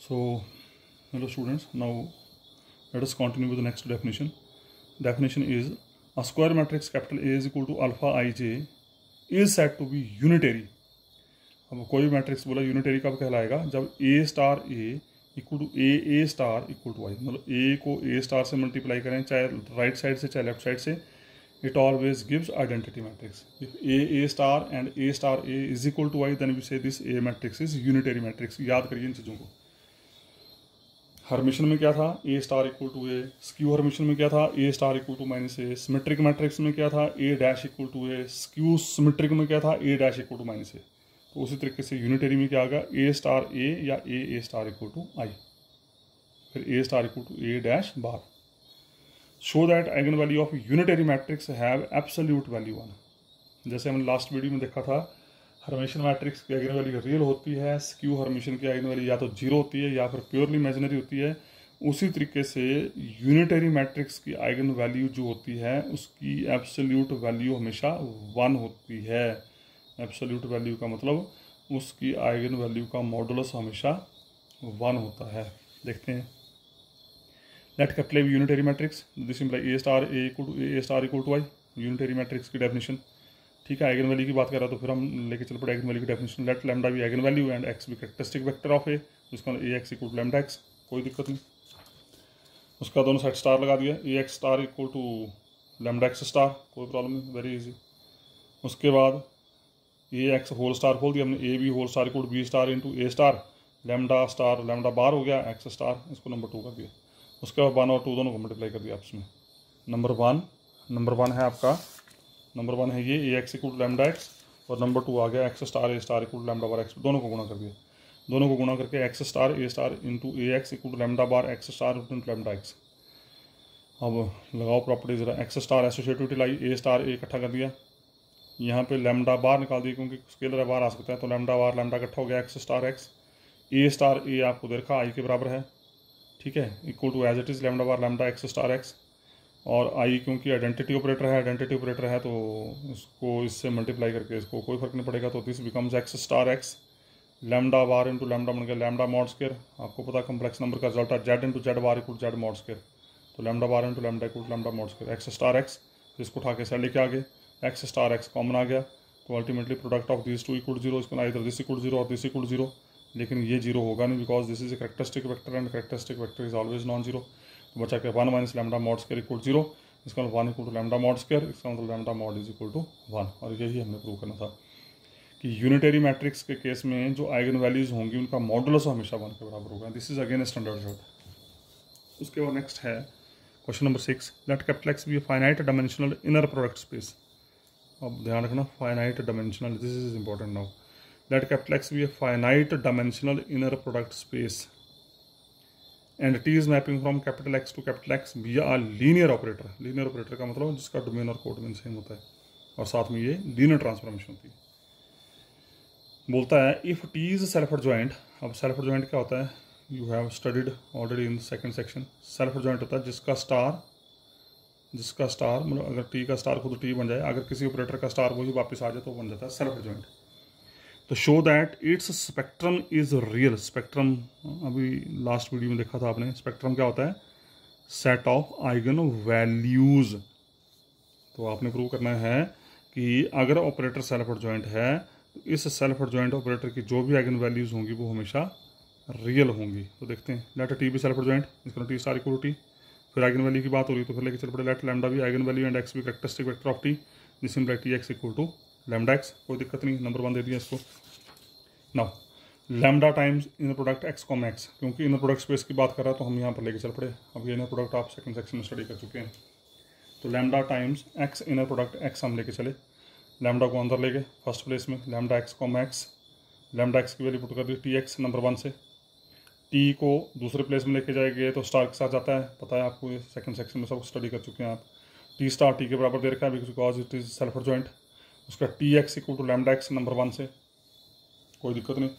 so, hello students. Now, let us continue with the next definition. Definition is, a square matrix capital a is equal to alpha ij is said to be unitary. अब कोई भी matrix बोला unitary कब कहलाएगा? जब A star A equal to A A star equal to I मतलब ए को ए star से मल्टीप्लाई करें, चाहे राइट साइड से, चाहे लेफ़्ट साइड से it always gives identity matrix if A A star and A star A is equal to Y then we say this A matrix is unitary matrix याद करिए इन चीज़ों को। हरमिशन में क्या था? A star equal to A skew Hermitian में क्या था? A star equal to minus A symmetric matrix में क्या था? A dash equal to A skew symmetric में क्या था? A dash equal to minus A तो उसी तरीके से यूनिटरी में क्या आएगा ए स्टार ए या A A star equal to I फिर A star equal to A dash bar. Show that eigen value of unitary matrix have absolute value one जैसे हमने लास्ट वीडियो में देखा था हरमेशन मैट्रिक्स की आइगन वैल्यू रियल होती है skew हरमेशन की आइगन वैल्यू या तो ज़ीरो होती है या फिर प्योरली इमेजिनरी होती है, उसी तरीके से यूनिटरी मैट्रिक्स की आइगन वैल्यू जो होती है, उसकी एब्सोल्यूट वैल्यू हमेशा वन होती है। एब्सोल्यूट वैल्यू का मतलब उसकी आइगन वैल्यू का मॉडुलस हमेशा वन होता है। देखते हैं। Let capital unitary matrix this imply A star A equal to A star equal to Y unitary matrix की डेफिनेशन ठीक है आइगन वैल्यू की बात कर रहा तो फिर हम लेके चल पड़े आइगन वैल्यू की डेफिनेशन लेट लैम्डा भी आइगन वैल्यू एंड एक्स भी कैरेक्टरिस्टिक वेक्टर ऑफ़ ए जिसका A x equal to lambda x कोई दिक्कत नहीं। उसका दोनों साइड स्टार लगा दिया A x star equal to lambda x star कोई प्रॉब्लम नहीं वेरी इजी उसके बाद ए एक्स होल स्टार खोल दिया हमने A B whole star equal B star into A star lambda star lambda bar हो गया एक्स स्टार इसको नंबर टू कर दिया। उसके बाद वन और टू दोनों को मल्टीप्लाई कर दिया आपस में। नंबर वन नंबर वन है आपका नंबर वन है ये A x equal lambda x और नंबर टू आ गया x star A star equal lambda bar x दोनों को गुणा कर दिया। दोनों को गुणा करके x star A star into A x equal lambda bar x star into lambda x अब लगाओ प्रॉपर्टी ज़रा एक्स स्टार एसोसिएटिविटी लाई ए स्टार ए इकट्ठा कर दिया। यहाँ पे लैमडा बार निकाल दिया क्योंकि स्केलर बार आ सकता है तो लैमडा बार लैमडा इकट्ठा हो गया X star X A star A आपको देखा आई के बराबर है। ठीक है equal to as it is lambda bar lambda X star X और आई क्योंकि आइडेंटिटी ऑपरेटर है आइडेंटिटी ऑपरेटर है तो इसको इससे मल्टीप्लाई करके इसको कोई फ़र्क नहीं पड़ेगा। तो this becomes X star X lambda bar into lambda बन गया लेमडा मॉड स्केयर आपको पता कम्प्लेक्स नंबर का रिज़ल्ट है Z into Z bar equal Z mod square तो lambda bar into lambda equal lambda mod square X star X इसको उठा के सेल लेके आ गए एक्स स्टार एक्स कॉमन आ गया। तो ultimately product of this two equal zero इसको इधर दिस इक्वल ज़ीरो और दिस इक्वल ज़ीरो लेकिन ये ज़ीरो होगा नहीं because this is a characteristic vector and characteristic vector is always non zero तो बचा के one minus lambda mod square equal zero, इसका मतलब one equal to lambda mod square इसका मतलब lambda mod is equal to one. और यही हमने प्रूव करना था कि यूनिटरी मैट्रिक्स के केस में जो आइगन वैल्यूज़ होंगी, उनका मॉडुलस हमेशा वन के बराबर होगा। This is again standard shot उसके बाद नेक्स्ट है question number six let capital X be finite dimensional inner product space अब ध्यान रखना finite dimensional this is important now let capital X be a finite dimensional inner product is mapping from capital X to capital X via a linear operator. Linear operator का मतलब जिसका domain और codomain same होता है। और साथ में ये लीनियर ट्रांसफॉर्मेशन होती है। बोलता है if T is self joint अब सेल्फ जॉइंट क्या होता है? You have studied already in second section self joint होता है जिसका स्टार जिसका स्टार मतलब अगर टी का स्टार खुद टी बन जाए, अगर किसी ऑपरेटर का स्टार वही वापस आ जाए तो बन जाता है सेल्फ जॉइंट तो show that its spectrum is real spectrum अभी लास्ट वीडियो में देखा था आपने स्पेक्ट्रम क्या होता है? सेट ऑफ़ आइगन वैल्यूज़ तो आपने प्रूव करना है कि अगर ऑपरेटर सेल्फ जॉइंट है तो इस सेल्फ जॉइंट ऑपरेटर की जो भी आइगन वैल्यूज़ होंगी, वो हमेशा रियल होंगी। तो देखते हैं let T be self joint इसका टी इक्वल टी फिर आइगन वैल्यू की बात हो रही है तो फिर लेके चल पड़े let lambda be eigen value and X be characteristic vector of T जिसमें T X equal to lambda X कोई दिक्कत नहीं नंबर वन दे दिया इसको। Now lambda times inner product X comma X क्योंकि इनर प्रोडक्ट स्पेस की बात कर रहा तो हम यहाँ पर लेके चल पड़े। अब ये इनर प्रोडक्ट आप सेकंड सेक्शन में स्टडी कर चुके हैं। तो lambda times X inner product X हम लेके चले। लैमडा को अंदर ले गए फ़र्स्ट प्लेस में lambda X comma X lambda X की वैल्यू पुट कर दी टी एक्स नंबर वन से। टी को दूसरे प्लेस में लेके जाएँगे तो स्टार के साथ जाता है, पता है आपको ये सेकंड सेक्शन में सब स्टडी कर चुके हैं आप। टी स्टार टी के बराबर दे रखा है because it is self joint उसका T X equal to lambda X number one से कोई दिक्कत नहीं।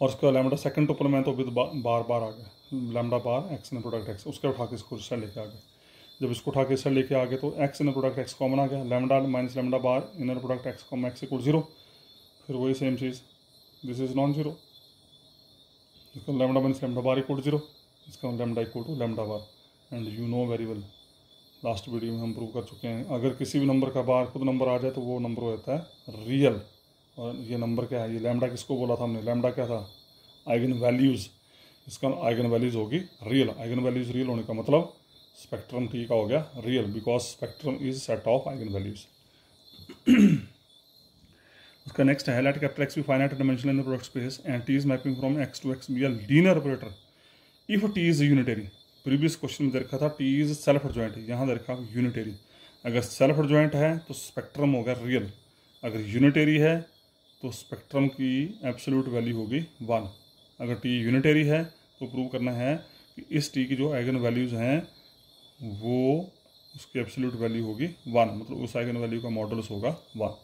और उसका लैमडा सेकंड टुपल में तो विद बार बार आ गया। Lambda bar X in product X उसके उठा के इसको सेल लेके आ गए जब इसको उठा के सेल लेके आ गए तो X in product X common आ गया। Lambda minus lambda bar inner product X comma X equal zero फिर वही सेम चीज़। दिस इज़ नॉन ज़ीरो इसका lambda one lambda bar equal zero इसका lambda equal to lambda bar. And you know very well last video में हम prove कर चुके हैं। अगर किसी भी नंबर का बार खुद नंबर आ जाए तो वो नंबर हो जाता है रियल और ये नंबर क्या है? ये लैमडा किसको बोला था हमने? लैमडा क्या था? आइगन वैल्यूज़ इसका आइगन वैल्यूज़ होगी रियल आइगन वैल्यूज़ रियल होने का मतलब स्पेक्ट्रम टी का हो गया real because spectrum is set of eigen values उसका नेक्स्ट है let capital X be finite dimension in product space and T is mapping from X to X be a linear operator if T is unitary previous question में देखा था T is self adjoint यहाँ देखा unitary अगर self adjoint है तो spectrum होगा real अगर यूनिटेरी है तो स्पेक्ट्रम की एब्सोल्यूट वैल्यू होगी वन अगर टी यूनिटेरी है तो प्रूव करना है कि इस टी की जो आइगन वैल्यूज़ हैं, वो उसकी एब्सोल्यूट वैल्यू होगी वन मतलब उस आइगन वैल्यू का मॉडल्स होगा वन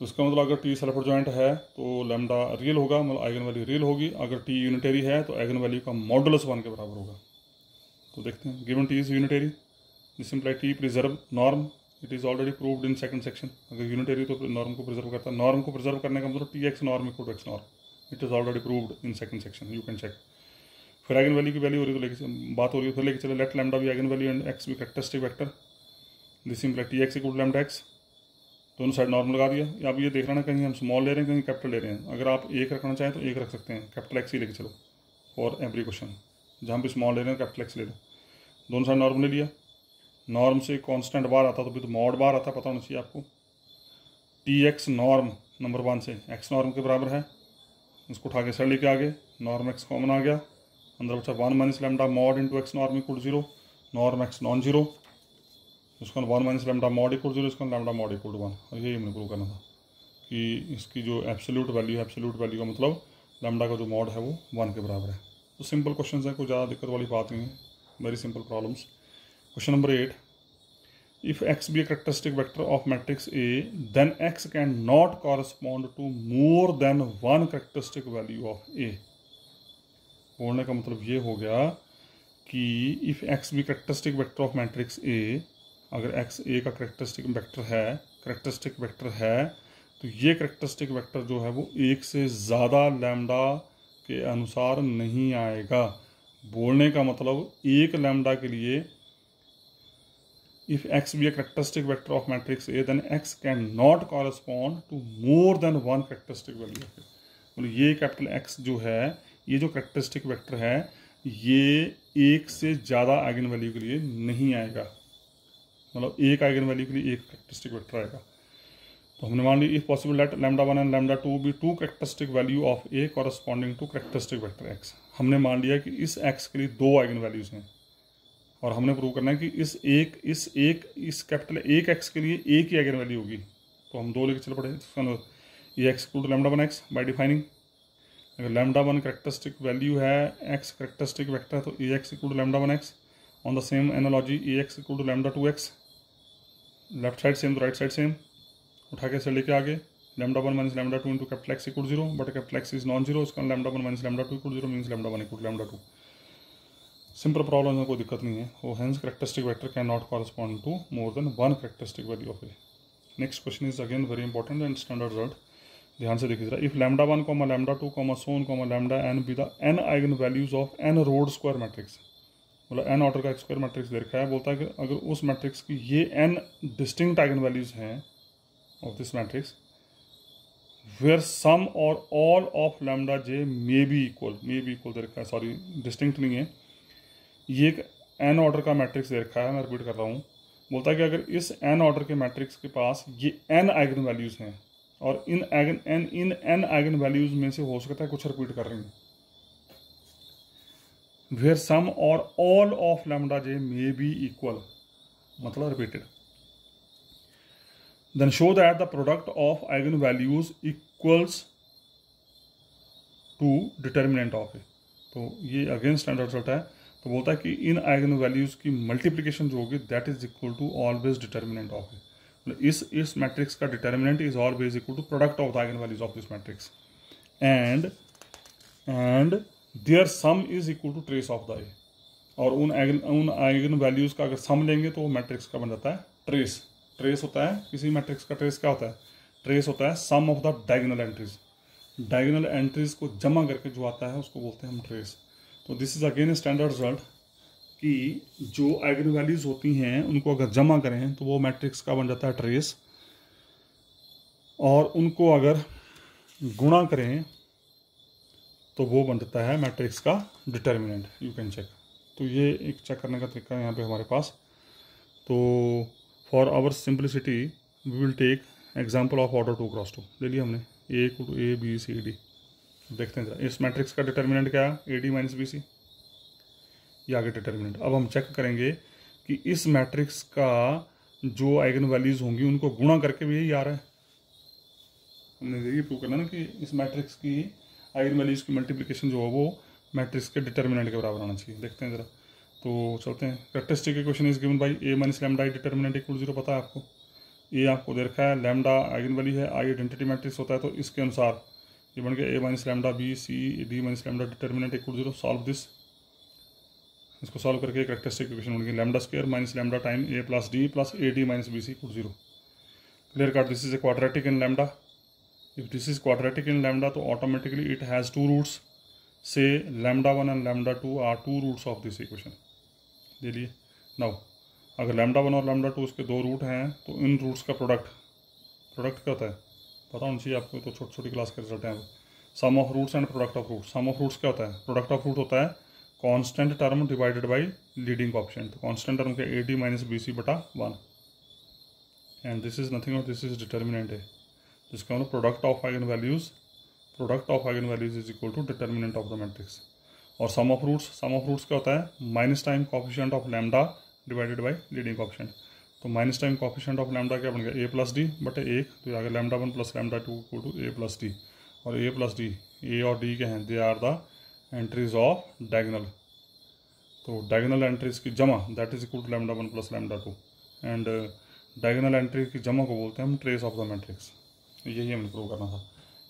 तो इसका मतलब अगर टी सल्फ़र जॉइंट है तो लेमडा रियल होगा मतलब आइगन वैल्यू रियल होगी। अगर टी यूनिटरी है तो आइगन वैल्यू का मॉडल्स वन के बराबर होगा। तो देखते हैं given T is unitary this imply T preserve norm it is already proved in second section अगर यूनिटरी तो नॉर्म को प्रिजर्व करता है। नॉर्म को प्रिजर्व करने का मतलब T X norm equal to X norm it is already proved in second section you can check फिर आइगन वैल्यू की वैल्यू हो रही तो लेके बात हो रही है फिर लेके चले let lambda be eigen value and X be characteristic vector this imply T X equal lambda X दोनों साइड नॉर्मल लगा दिया। अब ये देख रहा ना, कहीं हम स्मॉल ले रहे हैं, कहीं कैपिटल ले रहे हैं। अगर आप एक रखना चाहें तो एक रख सकते हैं। कैपिटल एक्स ही लेके चलो। फॉर एवरी क्वेश्चन जहाँ भी स्मॉल ले रहे हैं कैपिटल एक्स ले लो। दोनों साइड नॉर्मल ले लिया। नॉर्म से कांस्टेंट बार आता तो भी तो मॉड बार आता, पता होना चाहिए आपको। T X norm number one से। एक्स नॉर्म के बराबर है। इसको उठा के सर लेके आगे। नॉर्म एक्स कॉमन आ गया। अंदर बच्चा one minus lambda mod into X norm equal zero norm X non zero उसका one minus lambda mod equal zero इसका lambda mod equal to one और यही हमने प्रूव करना था कि इसकी जो एब्सोल्यूट वैल्यू है एब्सोल्यूट वैल्यू का मतलब लेमडा का जो मॉड है वो वन के बराबर है तो सिंपल क्वेश्चन है कोई ज़्यादा दिक्कत वाली बात नहीं है very simple problems Question number 8. If x be a characteristic vector of matrix A, then x cannot correspond to more than one characteristic value of A. बोलने का मतलब ये हो गया कि if X be characteristic vector of matrix A अगर X A का characteristic vector है करेक्टरिस्टिक वेक्टर है तो ये करेक्टरिस्टिक वेक्टर जो है वो एक से ज़्यादा लैम्डा के अनुसार नहीं आएगा। बोलने का मतलब एक लैम्डा के लिए if x be a characteristic vector of matrix A, then x cannot correspond to more than one characteristic value. A मतलब ये कैपिटल x जो है, ये जो करेक्टरिस्टिक वेक्टर है, ये एक से ज़्यादा आइगन वैल्यू के लिए नहीं आएगा। मतलब एक आइगन वैल्यू के लिए एक करेक्टरिस्टिक वेक्टर आएगा। तो हमने मान ली if possible let lambda one and lambda two be two characteristic value of A corresponding to characteristic vector X हमने मान लिया कि इस एक्स के लिए दो आइगन वैल्यूज़ हैं। और हमने प्रूव करना है कि इस एक इस एक, इस कैपिटल एक एक्स के लिए एक ही आइगन वैल्यू होगी। तो हम दो लेके चल पड़े ये X to lambda one X by defining अगर लैमडा वन करेक्टरिस्टिक वैल्यू है एक्स करेक्टरिस्टिक वेक्टर है तो A X equal to lambda one X on the same analogy A X equal to lambda two X left side same तो right side same उठा के से लेके आगे lambda one minus lambda two into capital X equal zero but capital X is non zero उसका lambda one minus lambda two equal zero means lambda one equal lambda two simple problem में कोई दिक्कत नहीं है। वो hence characteristic vector can not correspond to more than one characteristic value of A next question is again very important and standard result ध्यान से देखिए if lambda one comma lambda two comma so on comma lambda N be the N eigen values of N rowed square matrix मतलब N order का square matrix दे रखा है, बोलता है कि अगर उस मैट्रिक्स की ये एन डिस्टिंक्ट आइगन वैल्यूज़ हैं of this matrix where some or all of lambda J may be equal may be equal दे रखा है सॉरी डिस्टिंक्ट नहीं है। ये एक एन ऑर्डर का मैट्रिक्स दे रखा है, मैं रिपीट कर रहा हूँ। बोलता है कि अगर इस एन ऑर्डर के मैट्रिक्स के पास ये एन आइगन वैल्यूज़ हैं, और इन आइगन एन इन एन आइगन वैल्यूज़ में से हो सकता है कुछ रिपीट कर रही हैं। Where some or all of lambda J may be equal मतलब repeated then show that the product of eigen values equals to determinant of A तो ये अगेन स्टैंडर्ड रिज़ल्ट है. तो बोलता है कि इन आइगन वैल्यूज़ की मल्टीप्लिकेशन जो होगी that is equal to always determinant of मतलब इस इस मैट्रिक्स का determinant is always equal to product of the eigen values of this matrix and and their sum is equal to trace of the A. और उन eigen उन eigen values का अगर सम लेंगे तो वो मैट्रिक्स का बन जाता है। ट्रेस। ट्रेस होता है, किसी मैट्रिक्स का ट्रेस क्या होता है? ट्रेस होता है sum of the diagonal entries. Diagonal entries को जमा करके जो आता है, उसको बोलते हैं हम ट्रेस। तो this is again standard result कि जो आइगन वैल्यूज़ होती हैं, उनको अगर जमा करें तो वो मैट्रिक्स का बन जाता है ट्रेस। और उनको अगर गुणा करें तो वो बन जाता है मैट्रिक्स का डिटर्मिनेंट यू कैन चेक तो ये एक चेक करने का तरीका है यहाँ पे हमारे पास। तो for our simplicity we will take example of order two cross two ले लिया हमने। A to A B C D देखते हैं जरा। इस मैट्रिक्स का डिटर्मिनेंट क्या है? A D minus B C ये आगे डिटर्मिनेंट अब हम चेक करेंगे कि इस मैट्रिक्स का जो आइगन वैल्यूज़ होंगी, उनको गुणा करके भी यही आ रहा है। हमने ये प्रूव करना ना कि इस मैट्रिक्स की आइगन वैल्यूज़ की मल्टीप्लिकेशन जो है वो मैट्रिक्स के डिटर्मिनेंट के बराबर आना चाहिए। देखते हैं ज़रा। तो चलते हैं। Characteristic equation is given by A minus lambda determinant equal zero पता है आपको? ए आपको दे रखा है। लेमडा आइगन वैल्यू है। आई आइडेंटिटी मैट्रिक्स होता है तो इसके अनुसार ये बन गया A minus lambda B C D minus lambda determinant equal zero solve this इसको सॉल्व करके करेक्टरिस्टिक इक्वेशन बन गई lambda square minus lambda time A plus D plus A D minus B C equal zero clear cut this is a quadratic in lambda if this is quadratic in lambda तो automatically it has two roots. Say lambda one and lambda two are two roots of this equation. ले लिए। Now, अगर lambda one और lambda two उसके दो root हैं तो इन रूट्स का प्रोडक्ट प्रोडक्ट क्या होता है? पता होना चाहिए आपको तो छोटी छोटी क्लास के रिज़ल्ट हैं। Sum of roots and product of root sum of roots क्या होता है? प्रोडक्ट ऑफ़ रूट होता है constant term divided by leading option तो कांस्टेंट टर्म के A D minus B C बटा one and this is nothing और this is determinant है। जिसका मतलब product of eigen values product of eigen values is equal to determinant of the matrix और sum of roots sum of roots क्या होता है? Minus time coefficient of lambda divided by leading coefficient तो minus time coefficient of lambda क्या बन गया? ए plus D but एक तो आगे lambda one plus lambda two equal to A plus D और ए प्लस डी ए और डी के हैं? They are the entries of diagonal तो डायगनल एंट्रीज की जमा that is equal to lambda one plus lambda two and diagonal entry की जमा को बोलते हैं हम ट्रेस ऑफ़ द मैट्रिक्स यही हमें प्रूव करना था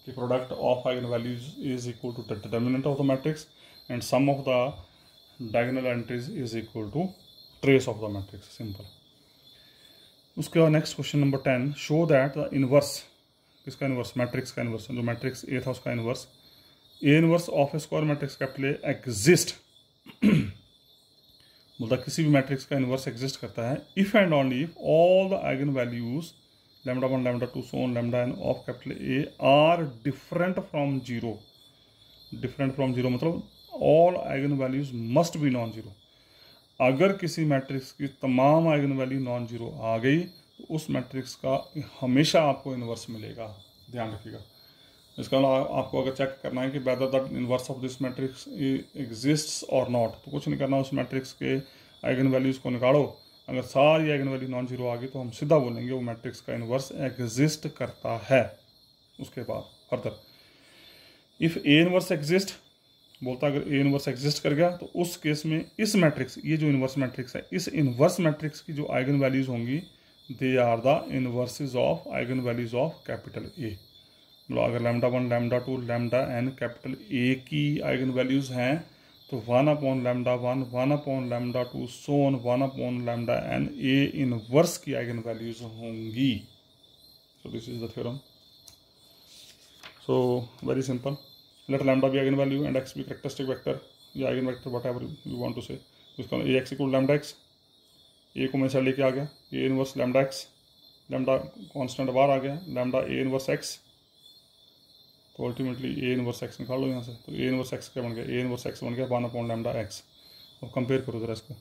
कि product of eigen values is equal to the determinant of the matrix and sum of the diagonal entries is equal to trace of the matrix simple उसके बाद next question number ten show that the inverse किसका inverse matrix का inverse जो matrix A था उसका inverse A inverse of A square matrix capital exist बोलता किसी भी मैट्रिक्स का इनवर्स एग्जिस्ट करता है if and only all the eigen values lambda 1 lambda 2 so on, lambda n of capital A are different from zero. Different from मतलब all eigen values must be non zero अगर किसी matrix की तमाम eigen value non zero आ गई तो उस matrix का हमेशा आपको इन्वर्स मिलेगा। ध्यान रखिएगा। इसका मतलब आपको अगर चेक करना है कि whether the inverse of this matrix exist और नॉट तो कुछ नहीं करना उस मैट्रिक्स के आइगन वैल्यूज़ को निकालो। अगर सारी आइगन वैल्यू नॉन ज़ीरो आ गई तो हम सीधा बोलेंगे वो मैट्रिक्स का इनवर्स एग्जिस्ट करता है। उसके बाद further if A inverse exist बोलता अगर ए इनवर्स एग्जिस्ट कर गया तो उस केस में इस मैट्रिक्स ये जो इनवर्स मैट्रिक्स है, इस इनवर्स मैट्रिक्स की जो आइगन वैल्यूज़ होंगी they are the inverses of eigen values of capital A मतलब अगर lambda one lambda two lambda N capital A की आइगन वैल्यूज़ हैं तो one upon lambda one one upon lambda two so on one upon lambda N A inverse की eigen values होंगी। So this is the theorem so very simple let lambda be eigen value and X be characteristic vector या eigen vector whatever you want to say A X equal lambda X A को मैं side लेके आ गया। A inverse lambda X lambda constant बाहर आ गया। Lambda A inverse x तो अल्टीमेटली ए इनवर्स एक्स निकाल लो यहाँ से। तो ए इनवर्स एक्स क्या बन गया? ए इनवर्स एक्स बन गया वन अपॉन लैमडा एक्स अब कंपेयर करो जरा इसको।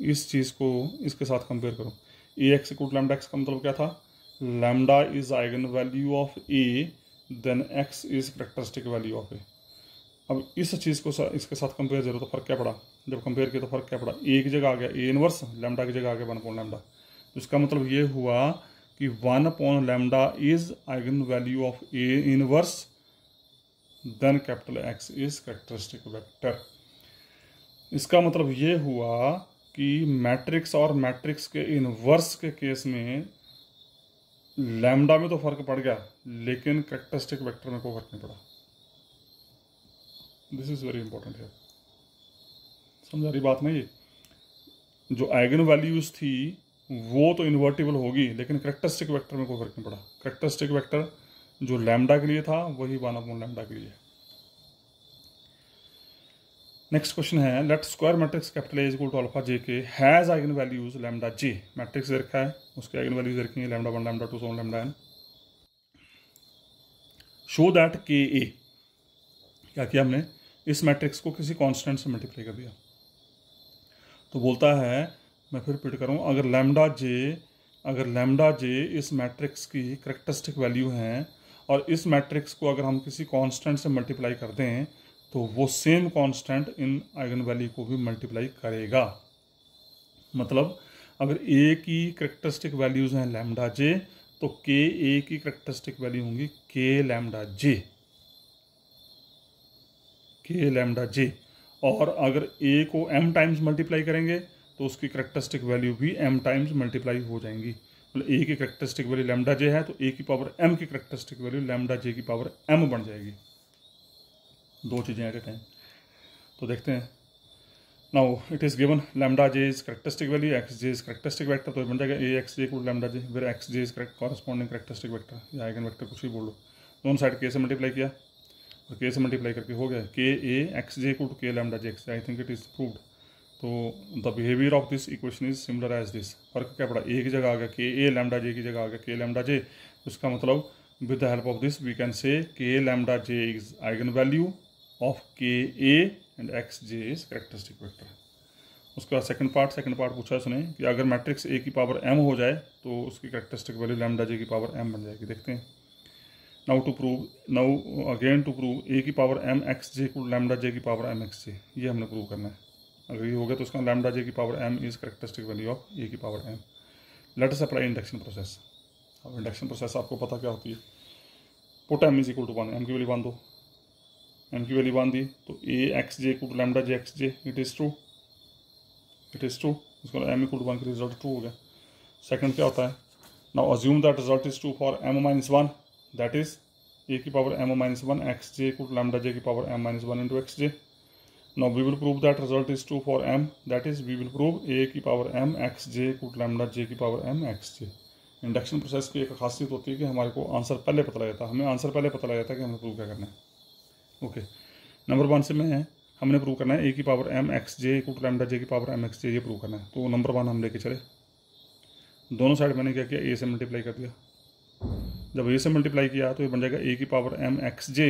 इस चीज़ को इसके साथ कंपेयर करो। A X equal lambda X का मतलब क्या था? Lambda is eigen value of A then X is characteristic value of A अब इस चीज़ को सा, इसके साथ कंपेयर करो तो फ़र्क क्या पड़ा? जब कंपेयर किया तो फ़र्क क्या पड़ा? ए की जगह आ गया ए इनवर्स लैमडा की जगह आ गया वन अपॉन लैमडा तो इसका मतलब ये हुआ कि one upon lambda is eigen value of A inverse then capital X is characteristic vector इसका मतलब ये हुआ कि मैट्रिक्स और मैट्रिक्स के इनवर्स के केस में लैम्डा में तो फ़र्क पड़ गया, लेकिन कैरेक्टरिस्टिक वेक्टर में कोई फ़र्क नहीं पड़ा। दिस इज़ वेरी इंपॉर्टेंट है समझा रही बात नहीं? जो आइगन वैल्यूज़ थी, वो तो इन्वर्टिबल होगी, लेकिन करेक्टरिस्टिक वेक्टर में कोई फ़र्क नहीं पड़ा। करेक्टरिस्टिक वेक्टर जो लैम्डा के लिए था, वही वन अपॉन लैम्डा के लिए। नेक्स्ट क्वेश्चन है let square matrix capital A equal to alpha J K has eigen values lambda J matrix दे रखा है, उसके आइगन वैल्यूज़ रखी है lambda one lambda two so on lambda N show that K A क्या किया हमने? इस मैट्रिक्स को किसी कांस्टेंट से मल्टीप्लाई कर दिया। तो बोलता है, मैं फिर रिपीट करूँ, अगर लैम्डा जे अगर लैम्डा जे इस मैट्रिक्स की करेक्टरिस्टिक वैल्यू है और इस मैट्रिक्स को अगर हम किसी कांस्टेंट से मल्टीप्लाई कर दें तो वो सेम कांस्टेंट इन आइगन वैल्यू को भी मल्टीप्लाई करेगा। मतलब अगर ए की करेक्टरिस्टिक वैल्यूज़ हैं लैम्डा जे तो के ए की करेक्टरिस्टिक वैल्यू होंगी के लैमडा जे के लैमडा जे और अगर ए को एम टाइम्स मल्टीप्लाई करेंगे तो उसकी करेक्टरिस्टिक वैल्यू भी एम टाइम्स मल्टीप्लाई हो जाएँगी। मतलब ए की करेक्टरिस्टिक वैल्यू लैम्डा जे है तो ए की पावर एम की करेक्टरिस्टिक वैल्यू लैम्डा जे की पावर एम बन जाएगी। दो चीज़ें एट ए टाइम तो देखते हैं। Now it is given lambda J is characteristic value X J is characteristic vector तो बन जाएगा ए एक्स जे को लैम्डा जे फिर X J is correct corresponding characteristic vector या आइगन वेक्टर कुछ भी बोल लो। दोनों साइड के से मल्टीप्लाई किया, और के से मल्टीप्लाई करके हो गया के ए एक्स जे को K lambda J X I think it is proved तो the behaviour of this equation is similar as this फ़र्क क्या पड़ा? ए की जगह आ गया के ए लैम्डा जे की जगह आ गया के लैम्डा जे उसका मतलब with the help of this we can say K lambda J is eigen value of K A and X J is characteristic vector उसका सेकंड पार्ट सेकंड पार्ट पूछा उसने कि अगर मैट्रिक्स ए की power M हो जाए तो उसकी करेक्टरिस्टिक वैल्यू लैम्डा जे की पावर एम बन जाएगी। देखते हैं। Now to prove now again to prove A की पावर एम एक्स जे को लैम्डा जे की पावर एम एक्स जे ये हमने प्रूव करना है। अगर ये हो गया तो उसका लैमडा जे की power M is characteristic value of A की power M let us apply induction process अब इंडक्शन प्रोसेस आपको पता क्या होती है? Put M is equal to one M की वैल्यू वन दो। एम की वैल्यू वन दी तो A X J equal to lambda J X J it is true it is true उसका एम इक्वल टू वन का result true हो गया। Second क्या होता है? Now assume that result is true for M minus one that is A की power M minus one X J equal to lambda J की power M minus one into X J now, we will prove that result is true for m. That is, we will prove a की power x j equal to lambda j की power m x j. Induction process की एक खासियत होती है कि हमारे को आंसर पहले पता लग जाता है हमें आंसर पहले पता लग जाता है कि हमें प्रूव क्या करना है। ओके नंबर वन से में है। हमने प्रूव करना है ए की power M X J equal to lambda J की पावर एम एक्स जे ये प्रूव करना है। तो नंबर वन हम लेके चले। दोनों साइड मैंने क्या किया? ए से मल्टीप्लाई कर दिया। जब ए से मल्टीप्लाई किया तो ये बन जाएगा ए की पावर एम एक्स जे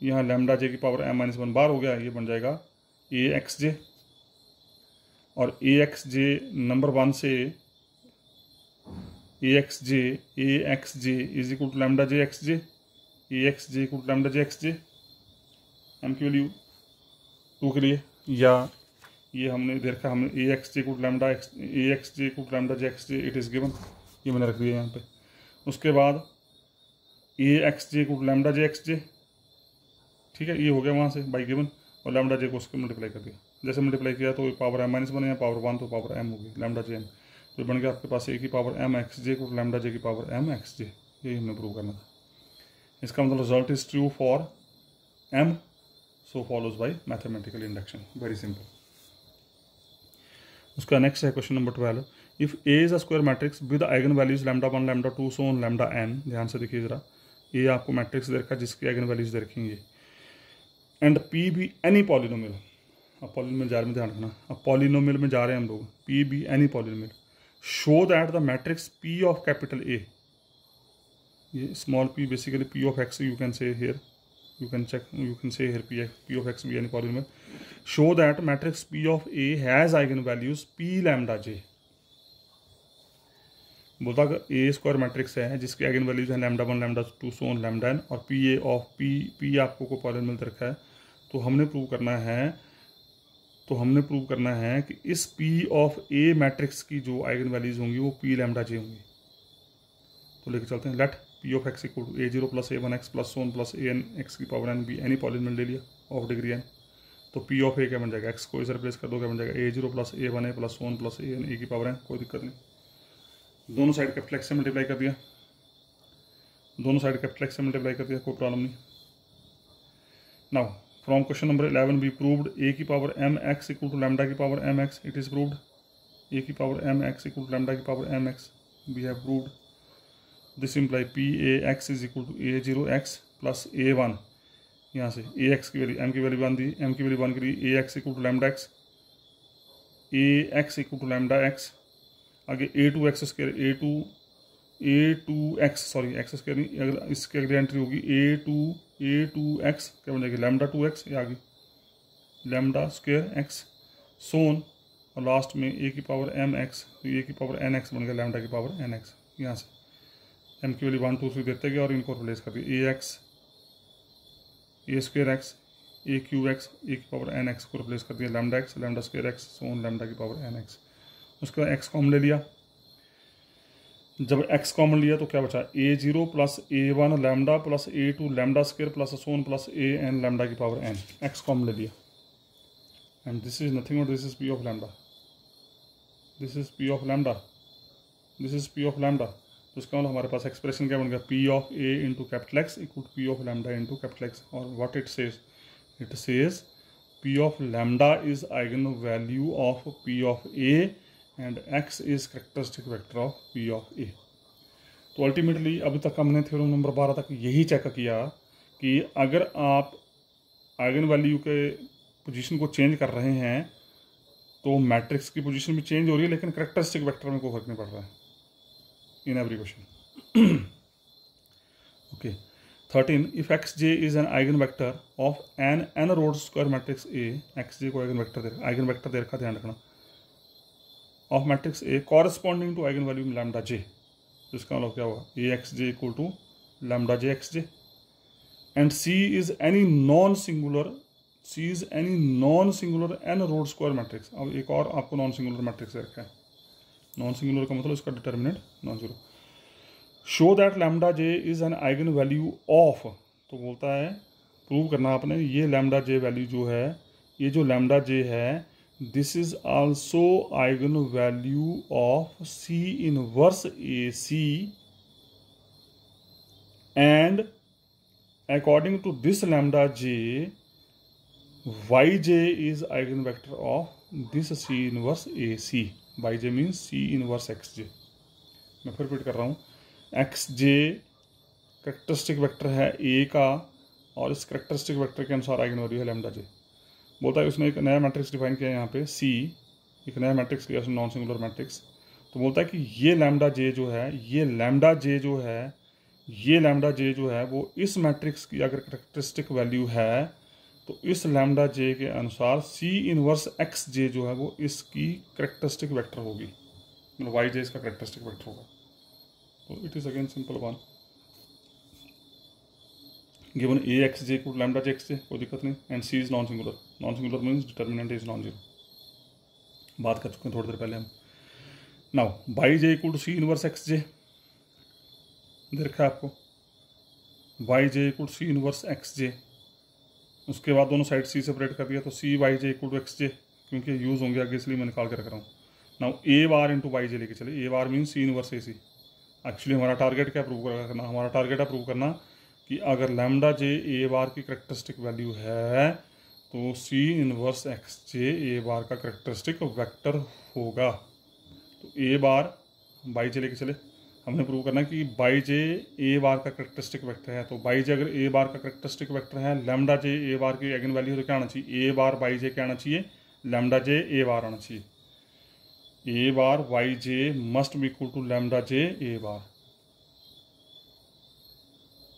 यहाँ लैम्डा जे की पावर एम माइनस वन बार हो गया। ये बन जाएगा ए एक्स जे और A X J number one से A X J A X J is equal to lambda J X J A X J equal to lambda J X J M की value two के लिए। या ये हमने देखा हमने A X J equal lambda X A X J equal lambda J X J it is given ये मैंने रख दिया यहाँ पे। उसके बाद A X J equal lambda J X J ठीक है ये हो गया वहाँ से बाई गिवन और लैमडा जे को उसको मल्टीप्लाई कर दिया। जैसे मल्टीप्लाई किया तो पावर एम माइनस बने या पावर वन तो पावर एम होगी लैमडा जे एम तो बन गया आपके पास ए की पावर एम एक्स जे को लैमडा जे की पावर एम एक्स जे यही हमने प्रूव करना था। इसका मतलब result is true for M so follows by mathematical induction very simple उसका नेक्स्ट है question number twelve if A is a square matrix with eigen values lambda one lambda two so on lambda N ध्यान से देखिए जरा। ये आपको matrix दे रखा है जिसकी आइगन वैल्यूज़ दे रखेंगे and P be any polynomial अब पॉलिनोमियल जा रहे में ध्यान रखना। अब पॉलिनोमिल में जा रहे हैं हम लोग। P be any polynomial show that the matrix P of capital A ये small P basically P of X you can say here you can check you can say here p, p of x be any polynomial show that matrix p of a has eigenvalues p lambda j बोलता ए square matrix है जिसकी eigen values हैं lambda one lambda two so on lambda N और P A of P P आपको को polynomial रखा है। तो हमने प्रूव करना है तो हमने प्रूव करना है कि इस पी ऑफ़ ए मैट्रिक्स की जो आइगन वैल्यूज़ होंगी वो पी लैम्डा जे होंगी। तो लेके चलते हैं। Let P of X equal to A zero plus A one X plus so on plus A N X की power N be any polynomial ले लिया ऑफ़ डिग्री एन तो पी ऑफ़ ए क्या बन जाएगा? एक्स को इसे replace कर दो, क्या बन जाएगा? A zero plus A one A plus so on plus A N A की पावर एन कोई दिक्कत नहीं। दोनों साइड कैपिटल एक्स से मल्टीप्लाई कर दिया। दोनों साइड कैपिटल एक्स से मल्टीप्लाई कर दिया, कोई प्रॉब्लम नहीं। Now from question number eleven be proved A की power M X equal to lambda की power M X it is proved A की power M X equal to lambda की power M X we have proved this imply P A X is equal to A zero X plus A one यहाँ से A X की value M की value one दी M की value one करी A X equal to lambda X A X equal to lambda X आगे A two X square A two A two X sorry X square नहीं, अगर इसके अगली entry होगी A two A two X क्या बन जाएगी लेमडा टू एक्स ये आगे लैमडा स्क्वेयर एक्स सोन और लास्ट में ए की पावर एम एक्स तो ए की पावर एन एक्स बन गया लेमडा की पावर एन एक्स यहाँ से। एम की वैल्यू वन टू थ्री देते गए और इनको रिप्लेस कर दिए A X A square X A cube X A की पावर एन एक्स को रिप्लेस कर दिया। Lambda X lambda square X so on lambda की पावर एन एक्स उसके बाद एक्स कॉमन ले लिया। जब एक्स कॉमन लिया तो क्या बचा? A zero plus A one lambda plus A two lambda square plus so on plus A N lambda की पावर एन एक्स कॉमन ले लिया। And this is nothing this is P of lambda this is P of lambda this is P of lambda तो इसका मतलब हमारे पास expression क्या बन गया? P of A into capital X equal P of lambda into capital X और what it says it says P of lambda is eigen value of P of A and X is characteristic vector of P of A तो ultimately अभी तक हमने theorem number बारह तक यही check किया कि अगर आप आइगन वैल्यू के पोजीशन को चेंज कर रहे हैं तो मैट्रिक्स की पोजीशन भी चेंज हो रही है, लेकिन करेक्टरिस्टिक वेक्टर में कोई फ़र्क नहीं पड़ रहा है in every question okay thirteen if X J is an eigen vector of an N rowed square matrix A X J को आइगन वेक्टर दे आइगन वेक्टर दे रखा, ध्यान रखना। Of matrix A corresponding to eigen value lambda J इसका मतलब क्या होगा A X J equal to lambda J X J and C is any non singular C is any non singular N rowed square matrix अब एक और आपको non singular matrix रखा है। नॉन सिंगुलर का मतलब इसका determinant non zero show that lambda J is an eigen value of तो बोलता है प्रूव करना आपने, ये लैमडा जे वैल्यू जो है, ये जो लैमडा जे है this is also eigenvalue of C inverse AC and according to this lambda j yj is eigenvector of this C inverse AC yj means C inverse xj मैं फिर repeat कर रहा हूँ एक्स जे characteristic vector है ए का और इस characteristic vector के अनुसार आइगन वैल्यू है लैम्डा जे बोलता है उसने एक नया मैट्रिक्स डिफाइन किया यहाँ पे सी एक नया मैट्रिक्स लिया उसने नॉन सिंगुलर मैट्रिक्स तो बोलता है कि ये लैमडा जे जो है, ये लैमडा जे जो है, ये लैमडा जे जो है, वो इस मैट्रिक्स की अगर करेक्टरिस्टिक वैल्यू है तो इस लैमडा जे के अनुसार सी इनवर्स एक्स जे जो है, वो इसकी करेक्टरिस्टिक वेक्टर होगी। मतलब वाई जे इसका करेक्टरिस्टिक वेक्टर होगा। तो it is again simple one given A X J को लैमडा जे एक्स जे कोई दिक्कत नहीं। And C is non singular non singular means determinant is non zero बात कर चुके हैं थोड़ी देर पहले हम। Now Y J equal to C inverse X J दे रखा है आपको। Y J equal to C inverse X J उसके बाद दोनों साइड सी सेपरेट कर दिया तो C Y J equal to X J क्योंकि यूज़ होंगे आगे, इसलिए मैं निकाल के रख रहा हूँ। Now A bar into Y J लेके चले। A bar mean C inverse A C actually हमारा टारगेट क्या प्रूव करना? हमारा टारगेट है प्रूव करना कि अगर लैमडा जे ए बार की करेक्टरिस्टिक वैल्यू है तो सी inverse x J A bar का करेक्टरिस्टिक वेक्टर होगा। तो ए बार बाई जे लेके चले। हमने प्रूव करना कि बाई जे ए बार का करेक्टरिस्टिक वेक्टर है। तो बाई जे अगर ए बार का करेक्टरिस्टिक वेक्टर है लैमडा जे ए बार की एगन वैल्यू तो क्या आना चाहिए? ए बार बाई जे क्या आना चाहिए? लेमडा जे ए बार आना चाहिए। A bar Y J must be equal to lambda J A bar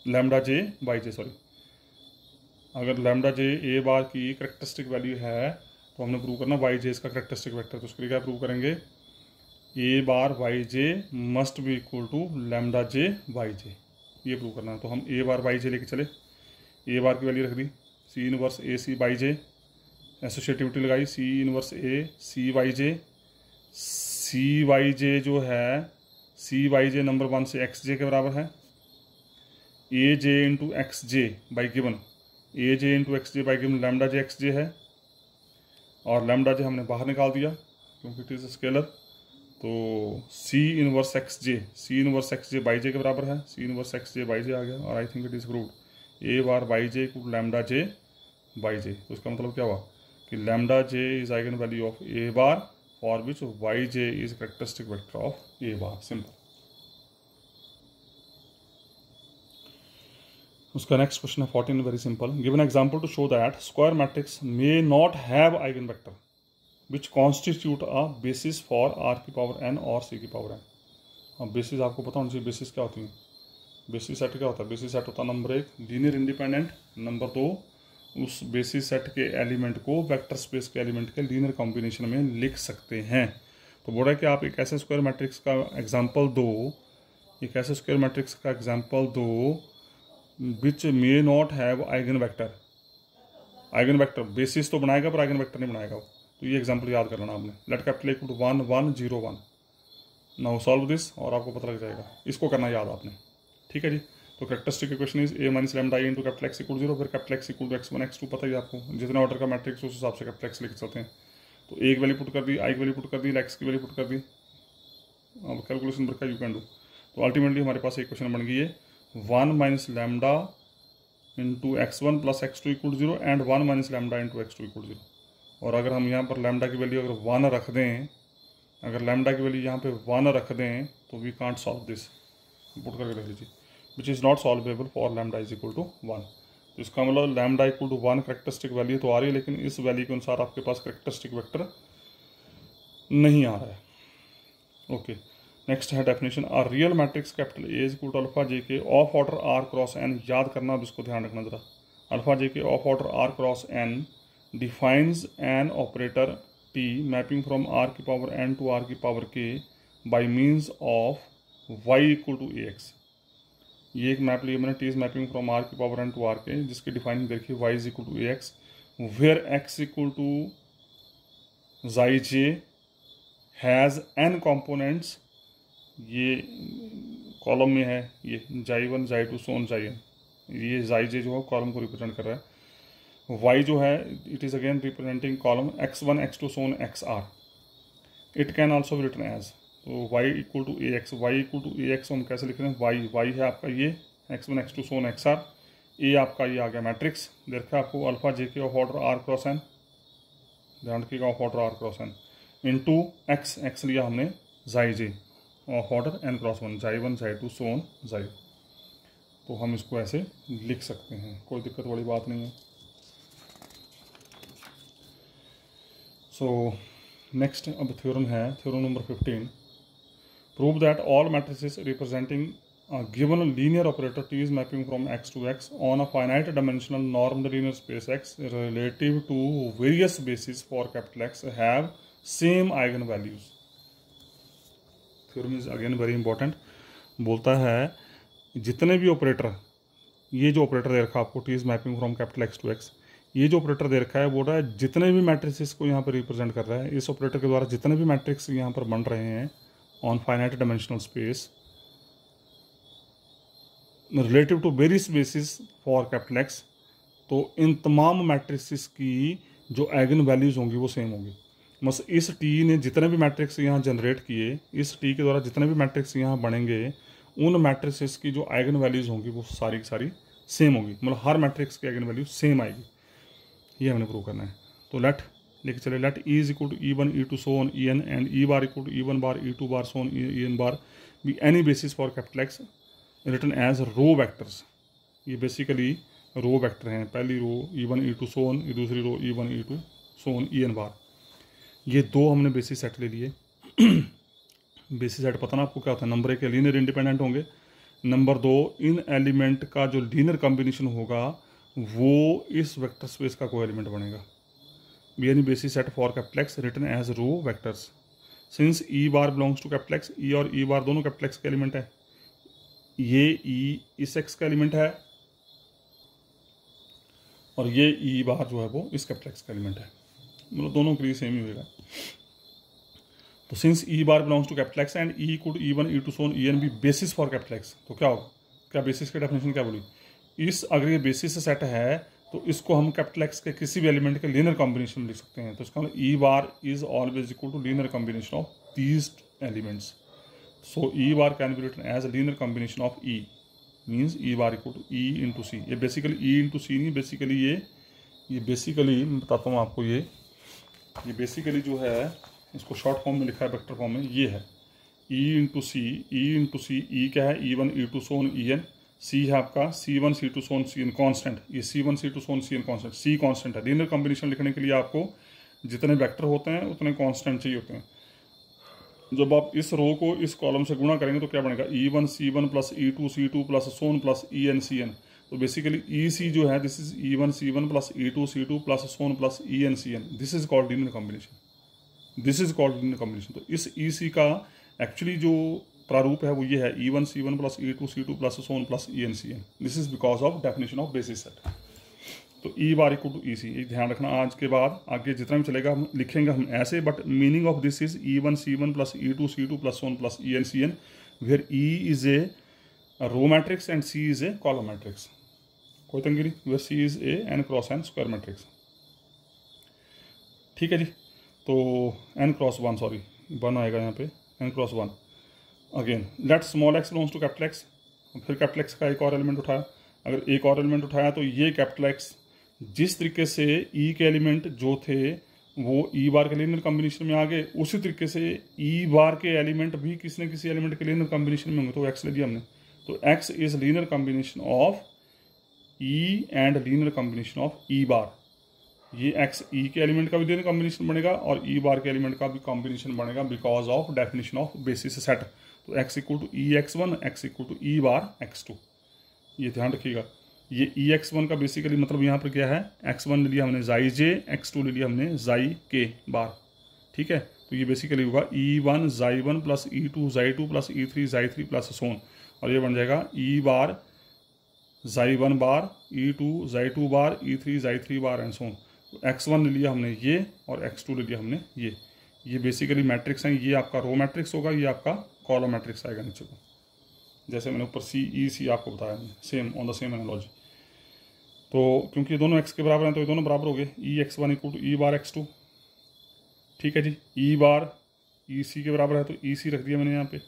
lambda J Y J sorry अगर लैमडा जे ए बार की करेक्टरिस्टिक वैल्यू है तो हमने प्रूव करना वाई जे इसका करेक्टरिस्टिक वेक्टर तो उसके लिए क्या प्रूव करेंगे? A bar Y J must be equal to lambda J Y J ये प्रूव करना है। तो हम ए बार वाई जे लेके चले। ए बार की वैल्यू रख दी। सी inverse A C by J associativity लगाई। C inverse A C Y J C Y J जो है C Y J number one से एक्स जे के बराबर है। A J into X J by given A J into X J by given lambda J X J है और lambda जे हमने बाहर निकाल दिया, क्योंकि इट इज़ स्केलर तो C inverse X J C inverse X J Y J के बराबर है C inverse X J Y J आ गया और I think it is proved A bar Y J equal lambda J Y J तो उसका मतलब क्या हुआ? कि lambda J is eigen value of A bar for which Y J is characteristic vector of A bar simple उसका next question है fourteen very simple given example to show that square matrix may not have eigen vector which constitute a basis for R की power N और C की power N अब basis आपको पता होना चाहिए बेसिस क्या होती है? बेसिस सेट क्या होता है? बेसिस सेट होता है नंबर एक लीनियर इंडिपेंडेंट नंबर दो उस बेसिस सेट के एलिमेंट को वेक्टर स्पेस के एलिमेंट के लीनियर कॉम्बिनेशन में लिख सकते हैं. तो बोला कि आप एक ऐसे स्क्वायर मैट्रिक्स का एग्ज़ाम्पल दो, एक ऐसे स्क्वायर मैट्रिक्स का एग्ज़ाम्पल दो which may not have eigen vector eigen vector basis तो बनाएगा, पर आइगन वैक्टर नहीं बनाएगा तो ये एग्ज़ाम्पल याद कर लेना आपने। Let capital equal one one zero one now solve this और आपको पता लग जाएगा। इसको करना याद आपने। ठीक है जी? तो characteristic question is A minus lambda I into capital X equal zero फिर capital X equal X one X two पता ही आपको। जितने ऑर्डर का मैट्रिक्स उस हिसाब से कैपिटल एक्स लिख सकते हैं। तो एक वैल्यू पुट कर दी आई की वैल्यू पुट कर दी एक्स की वैल्यू पुट कर दी। अब calculation work you can do तो अल्टीमेटली हमारे पास एक क्वेश्चन बन गई है। One minus lambda into X one plus X two equal zero and one minus lambda into X two equal zero और अगर हम यहाँ पर लैमडा की वैल्यू अगर वन रख दें, अगर लैमडा की वैल्यू यहाँ पे वन रख दें तो we can't solve this put करके रख लीजिए which is not solvable for lambda is equal to one तो इसका मतलब lambda equal to one characteristic value तो आ रही है, लेकिन इस वैल्यू के अनुसार आपके पास करेक्टरिस्टिक वैक्टर नहीं आ रहा है। ओके नेक्स्ट है definition R real matrix capital A is equal to alpha J K of order R cross N याद करना अब इसको ध्यान रखना जरा। Alpha J K of order R cross N defines an operator T mapping from R की power N to R की power K by means of Y equal to A X ये एक मैप लिया मैंने T is mapping from R की power N to R K जिसकी defining देखिए Y is equal to A X where X equal to xi J has N components ये column में है, ये जाई वन जाई टू सोन जाई N ये जाई जे जो है कॉलम को रिप्रेजेंट कर रहा है। वाई जो है it is again representing column X one X two so on X R it can also be written as तो Y equal to A X Y equal to A X हम कैसे लिख रहे हैं? वाई वाई है आपका ये X one X two so on X R A आपका ये आ गया मैट्रिक्स देखा आपको alpha J K of order R cross N ध्यान रखिएगा of order R cross N into X X लिया हमने xi J order N cross one xi one xi two so on xi तो हम इसको ऐसे लिख सकते हैं। कोई दिक्कत वाली बात नहीं है। सो नेक्स्ट अब थ्योरम है। Theorem number fifteen prove that all matrices representing given linear operator T is mapping from X to X on a finite dimensional norm linear space X relative to various basis for capital X have same eigen values theorem is again very important बोलता है जितने भी operator ये जो operator दे रखा है आपको T is mapping from capital X to X ये जो ऑपरेटर दे रखा है बोल रहा है जितने भी मैट्रिक्स को यहाँ पर रिप्रेजेंट कर रहा है, इस ऑपरेटर के द्वारा जितने भी मैट्रिक्स यहाँ पर बन रहे हैं on finite dimensional space relative to various basis for capital X तो इन तमाम मैट्रिक्स की जो एगन वैल्यूज़ होंगी वो सेम होंगी। बस इस टी ने जितने भी मैट्रिक्स यहाँ जनरेट किए, इस टी के द्वारा जितने भी मैट्रिक्स यहाँ बनेंगे, उन मैट्रिक्स की जो आइगन वैल्यूज़ होंगी वो सारी की सारी सेम होगी। मतलब हर मैट्रिक्स की आइगन वैल्यू सेम आएगी। ये हमने प्रूव करना है। तो लेट लेके चले let E is equal to E one E two so on E N and E bar equal to E one bar E two bar so on E N bar be any basis for capital X written as row vectors ये basically row vector हैं। पहली row E one E two so on दूसरी row E one E two so on E N bar ये दो हमने basis set ले लिए। Basis set पता ना आपको क्या होता है? नंबर एक लीनियर इंडिपेंडेंट होंगे। नंबर दो इन एलिमेंट का जो लीनियर कॉम्बिनेशन होगा, वो इस वेक्टर स्पेस का कोई एलिमेंट बनेगा। Any basis set for capital X written as row vectors since E bar belongs to capital X E और ई बार दोनों कैप्लेक्स के एलिमेंट है। ये ई e इस एक्स का एलिमेंट है, और ये ई e बार जो है वो इस कैप्लेक्स का एलिमेंट है। मतलब दोनों के लिए सेम ही होगा तो since E bar belongs to capital X and E could E one E two so on E N be basis for capital X तो क्या होगा? क्या बेसिस की डेफिनेशन क्या बोली? इस अगर ये बेसिस सेट है तो इसको हम कैपिटल एक्स के किसी भी एलिमेंट के लीनर कॉम्बिनेशन में लिख सकते हैं। तो इसका मतलब E bar is always equal to linear combination of these elements so E bar can be written as linear combination of E means E bar equal to E into C ये basically ई into सी नहीं basically ये ये basically मैं बताता हूँ आपको ये ये बेसिकली जो है, इसको शॉर्ट फॉर्म में लिखा है वेक्टर फॉर्म में, ये है। ई इंटू सी ई इंटू सी ई क्या है? E one E two so on E N C है आपका C one C two so on C N constant ये C one C two so on C N constant C constant है। Linear combination लिखने के लिए आपको जितने vector होते हैं, उतने कॉन्स्टेंट चाहिए होते हैं। जब आप इस रो को इस कॉलम से गुणा करेंगे तो क्या बनेगा? E one c one plus e two c two plus so on plus e n c n तो बेसिकली ई सी जो है this is e one c one plus e two c two plus so on plus e n c n this is called linear combination this is called linear combination तो इस ई सी का actually जो प्रारूप है, वो ये है e one c one plus e two c two plus so on plus e n c n this is because of definition of basis set तो ई बार इक्वल टू ई सी ध्यान रखना आज के बाद, आगे जितना भी चलेगा, हम लिखेंगे हम ऐसे but meaning of this is e one c one plus e two c two plus one plus e n c n where e is a row matrix and c is a column matrix नहीं where c is a n cross n square matrix. ठीक है जी तो n cross one, sorry, one आएगा यहाँ पे, n cross one. Again let small x belongs to capital X. फिर capital x का एक और एलिमेंट उठाया। अगर एक और एलिमेंट उठाया तो ये कैपिटल एक्स, जिस तरीके से ई e के एलिमेंट जो थे, वो ई e बार के लीनियर कॉम्बिनेशन में आ गए, उसी तरीके से ई e बार के एलिमेंट भी किसी न किसी एलिमेंट के लीनियर कॉम्बिनेशन में होंगे तो एक्स ले लिया हमने। तो x is linear combination of e and linear combination of e bar ये एक्स ई के एलिमेंट का भी कॉम्बिनेशन बनेगा और ई बार के एलिमेंट का भी कॉम्बिनेशन बनेगा because of definition of basis set तो x equal to e x one x equal to e bar x two ये ध्यान रखिएगा। ये ई एक्स वन का बेसिकली मतलब यहाँ पर क्या है? एक्स वन ले लिया हमने जाई जे एक्स टू ले लिया हमने जाई के बार ठीक है? तो ये बेसिकली होगा e one j one plus e two j two plus e three j three plus so on और ये बन जाएगा e e bar j one bar, e two, j two bar, e three, j three bar and so on x one ले लिया हमने ये और x to ले लिया हमने ये। ये बेसिकली मैट्रिक्स हैं, ये आपका रो मैट्रिक्स होगा, ये आपका कॉलम मैट्रिक्स आएगा नीचे को। जैसे मैंने ऊपर सी ई सी आपको बताया same on the same analogy तो क्योंकि दोनों एक्स के बराबर हैं तो ये दोनों बराबर हो गए। E x one equal to e bar x two ठीक है जी? ई e बार ई सी के बराबर है तो ई e सी रख दिया मैंने यहाँ पे।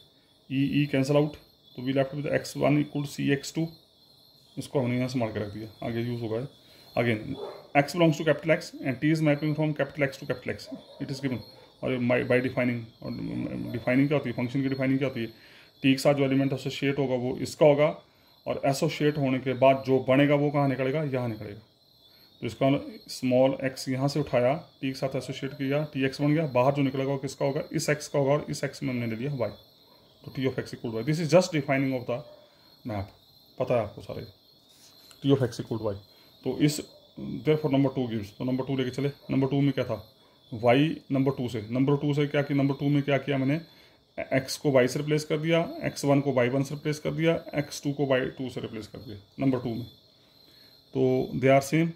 ई ई कैंसिल आउट तो we left with x one equal to c x two इसको हमने यहाँ से मार के रख दिया। आगे यूज़ होगा again x belongs to capital X and t is mapping from capital X to capital X it is given और बाई डिफाइनिंग और डिफाइनिंग क्या होती है? फ़ंक्शन की डिफाइनिंग क्या होती है? टी के साथ जो एलिमेंट एसोशिएट होगा वो इसका होगा और एसोशिएट होने के बाद जो बनेगा वो कहाँ निकलेगा? यहाँ निकलेगा। तो इसका स्मॉल एक्स यहाँ से उठाया टी के साथ एसोशिएट किया टी एक्स बन गया, बाहर जो निकलेगा वो किसका होगा? इस एक्स का होगा और इस एक्स में हमने ले लिया वाई तो t of x equal y this is just defining of the map पता है आपको सारे? T of x equal y तो इस therefore number two gives तो नंबर टू लेके चले। नंबर टू में क्या था? वाई नंबर टू से। नंबर टू से क्या किया नंबर टू में क्या किया मैंने? एक्स को वाई से रिप्लेस कर दिया एक्स वन को वाई वन से रिप्लेस कर दिया एक्स टू को वाई टू से रिप्लेस कर दिया नंबर टू में। तो दे आर सेम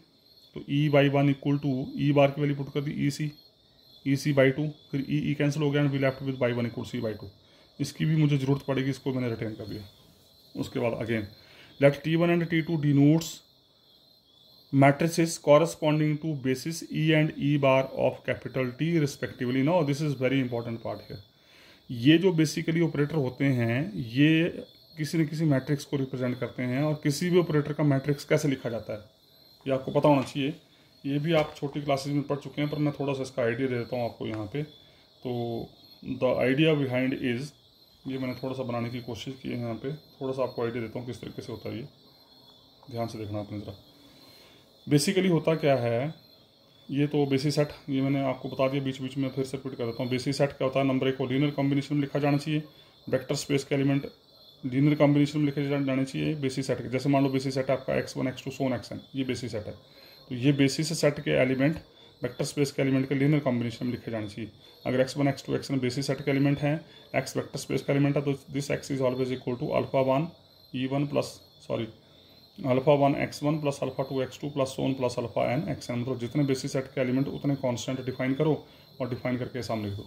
तो e y one equal to e bar की वैल्यू पुट कर दी ई सी ई सी बाई टू फिर ई ई कैंसिल हो गया and we left with y one equal c y two इसकी भी मुझे ज़रूरत पड़ेगी, इसको मैंने रिटर्न कर दिया। उसके बाद again one and t two denotes matrices corresponding to basis E and E bar of capital T respectively. Now, this is very important part here. ये जो बेसिकली ऑपरेटर होते हैं, ये किसी न किसी मैट्रिक्स को रिप्रेजेंट करते हैं और किसी भी ऑपरेटर का मैट्रिक्स कैसे लिखा जाता है ये आपको पता होना चाहिए ये भी आप छोटी क्लासेस में पढ़ चुके हैं, पर मैं थोड़ा सा इसका आइडिया दे देता हूँ आपको यहाँ पे तो द आइडिया बिहाइंड इज़ ये मैंने थोड़ा सा बनाने की कोशिश की है यहाँ पे। थोड़ा सा आपको आइडिया देता हूँ किस तरीके से होता है ये। ध्यान से देखना आपने ज़रा। बेसिकली होता क्या है, ये तो बेसिस सेट ये मैंने आपको बता दिया बीच बीच में फिर से रिपीट कर देता हूँ। बेसिस सेट क्या होता है नंबर एक को लीनियर कॉम्बिनेशन में लिखा जाना चाहिए। वेक्टर स्पेस के एलिमेंट लीनर कॉम्बिनेशन में लिखे जाने चाहिए बेसिस सेट जैसे मान लो बेसिस सेट आपका x one x two so on x n ये बेसिस सेट है। तो ये बेसिस सेट के एलिमेंट वेक्टर स्पेस के एलिमेंट के लीनियर कॉम्बिनेशन में लिखे जाने चाहिए। अगर x one x two x basis set के एलिमेंट हैं एक्स वेक्टर स्पेस का एलिमेंट है तो this x is always equal to alpha one e one plus sorry alpha one x one plus alpha two x two plus so on plus alpha n x n मतलब जितने basis set के element, उतने constant define करो और define करके सामने लिख दो।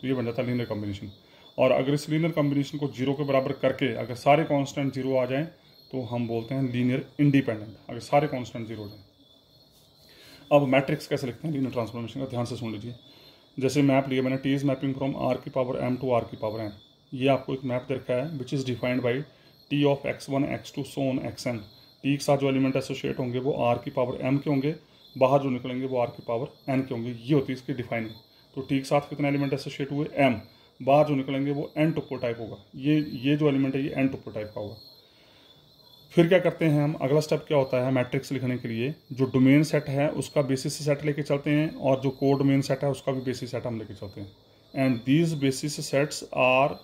तो ये बन जाता है लीनियर कॉम्बिनेशन और अगर इस लीनियर कॉम्बिनेशन को ज़ीरो के बराबर करके अगर सारे कॉन्स्टेंट ज़ीरो आ जाएँ तो हम बोलते हैं लीनियर इंडिपेंडेंट अगर सारे कॉन्स्टेंट ज़ीरो हो जाए। अब मैट्रिक्स कैसे लिखते हैं? लीनियर ट्रांसफॉर्मेशन का ध्यान से सुन लीजिए। जैसे मैप लिया मैंने t is mapping from R की पावर एम टू आर की पावर एन ये आपको एक मैप दे रखा है which is defined by t of x one x two so on x n t के साथ जो एलिमेंट एसोसिएट होंगे वो आर की पावर एम के होंगे, बाहर जो निकलेंगे वो आर की पावर एन के होंगे। ये होती है इसकी डिफाइनिंग तो टी के साथ कितने एलिमेंट एसोसिएट हुए? एम बाहर जो निकलेंगे वो एन टुप्पो टाइप होगा। ये ये जो एलिमेंट है, ये एन टुप्पो टाइप का होगा। फिर क्या करते हैं हम? अगला स्टेप क्या होता है मैट्रिक्स लिखने के लिए? जो डोमेन सेट है, उसका बेसिस सेट लेके चलते हैं और जो को डोमेन सेट है, उसका भी बेसिस सेट हम लेके चलते हैं। And these basis sets are